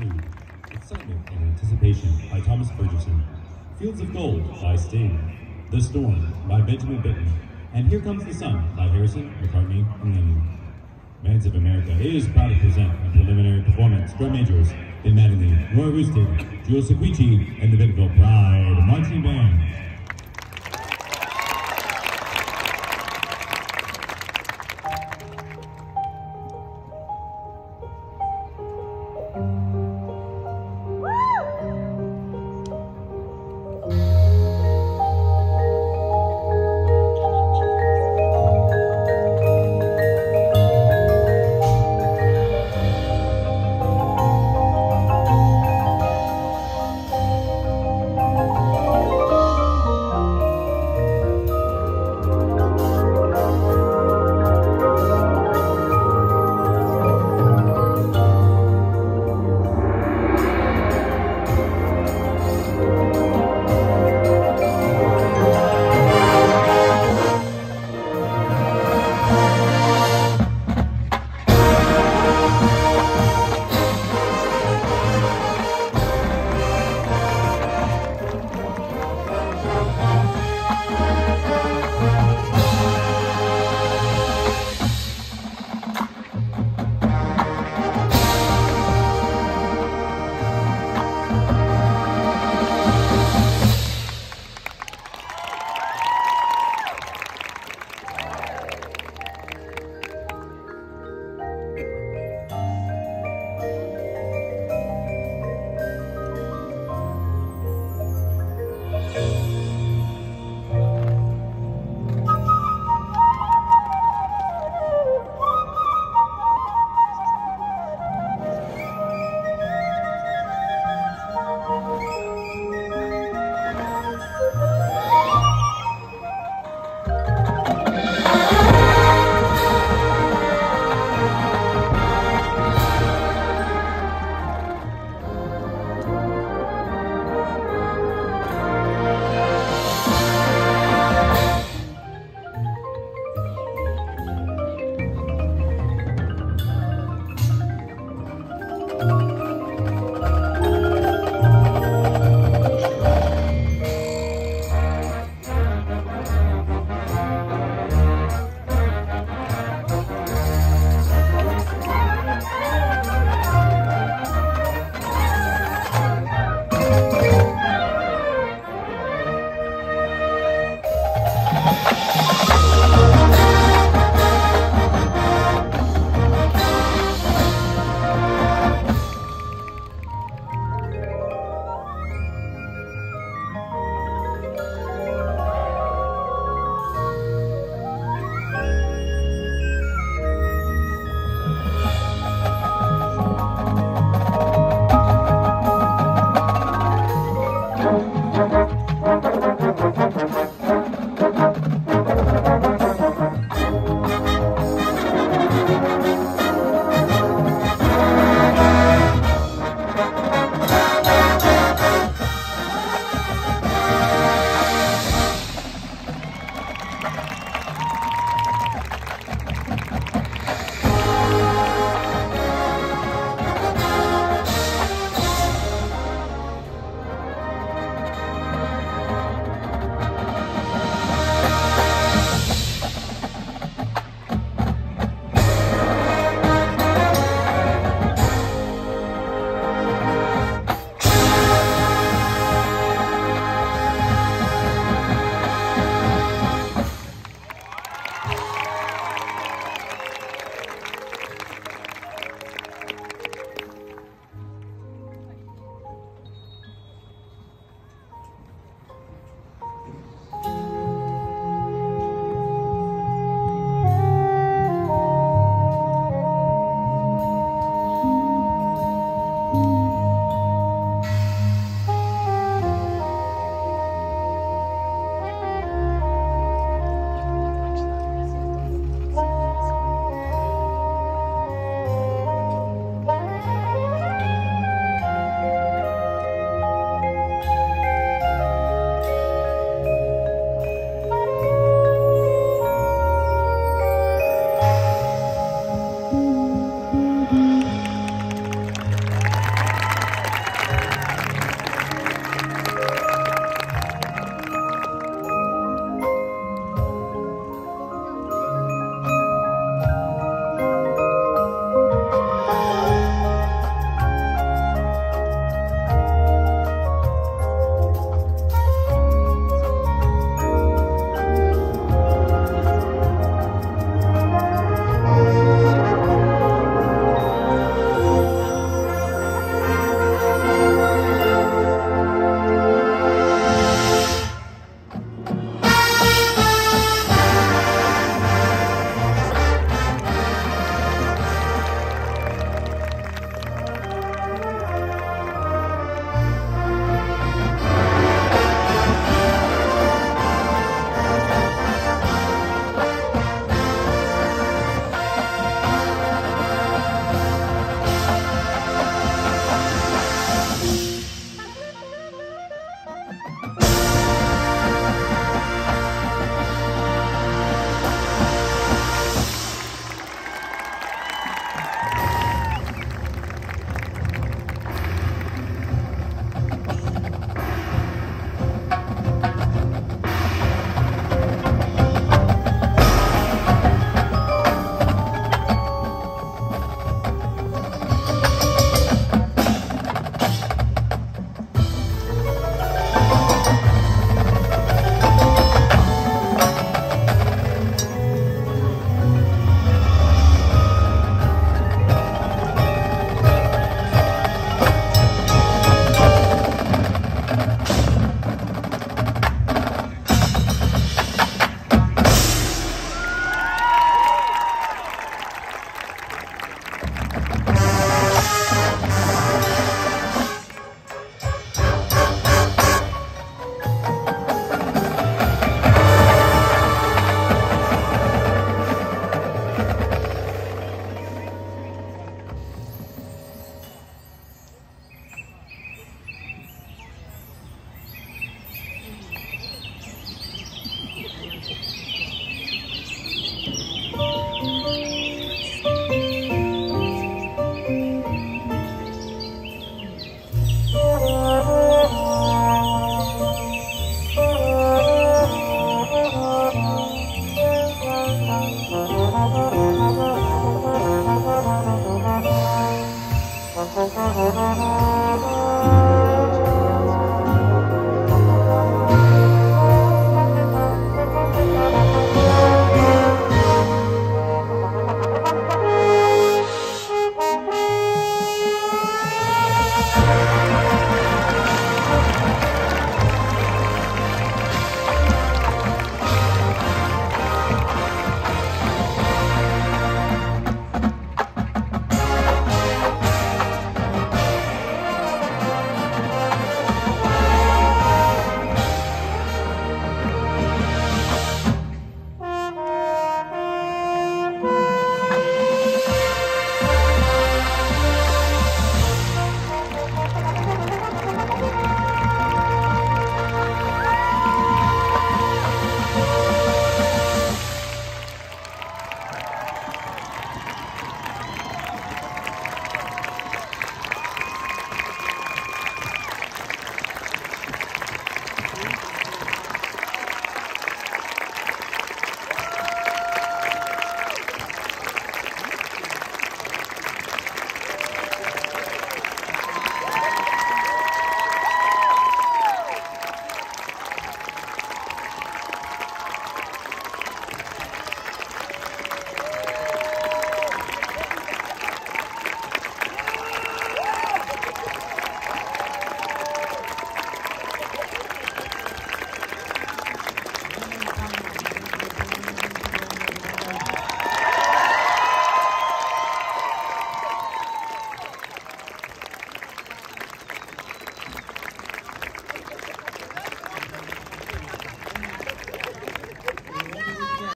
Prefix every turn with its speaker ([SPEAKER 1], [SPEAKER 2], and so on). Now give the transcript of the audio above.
[SPEAKER 1] Mood, Excitement and Anticipation by Thomas Ferguson, Fields of Gold by Sting, The Storm by Benjamin Britten, and Here Comes the Sun by Harrison, McCartney, and Lennon. Bands of America is proud to present a preliminary performance from majors Ben Mattingly, Roy Roostig, Jules Sequici, and the Bentonville Pride Marching Band.